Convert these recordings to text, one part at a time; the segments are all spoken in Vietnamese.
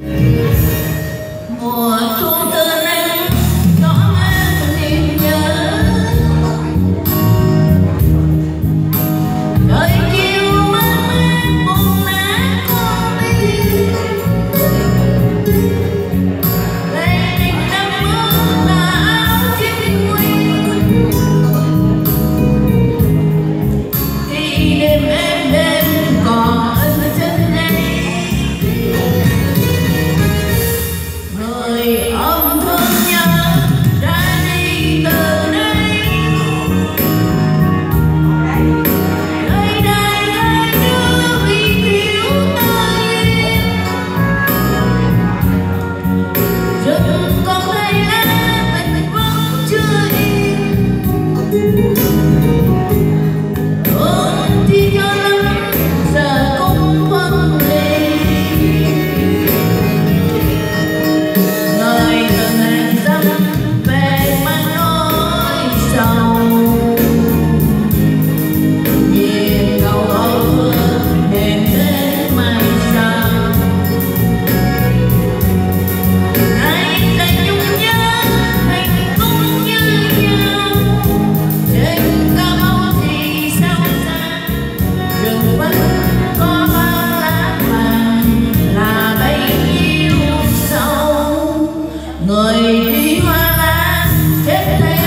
我住的 Baby, my last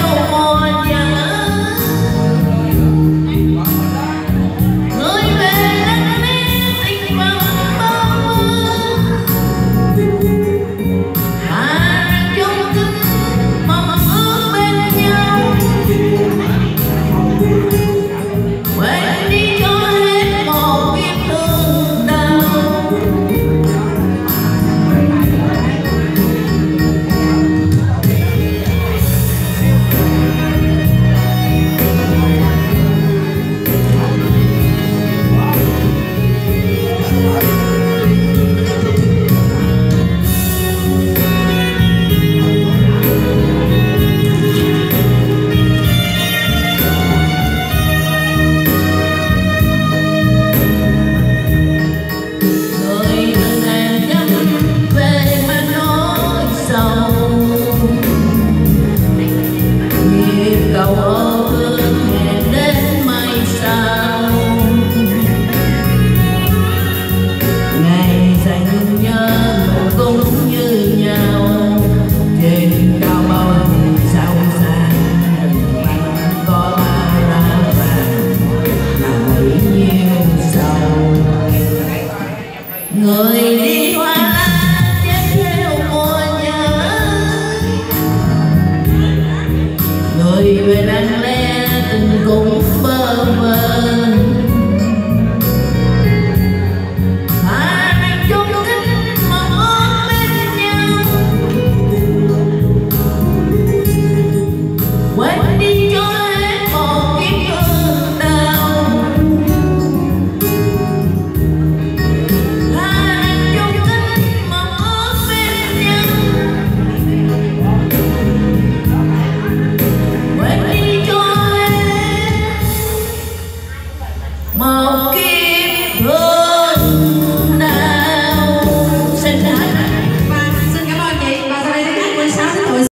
cũng như nhau. Trên cao bao sao xa có ba lá vàng. Là bấy nhiêu sao người đi hoa lá theo mùa nhớ. Người về đang lẽ tình cùng bơ vơ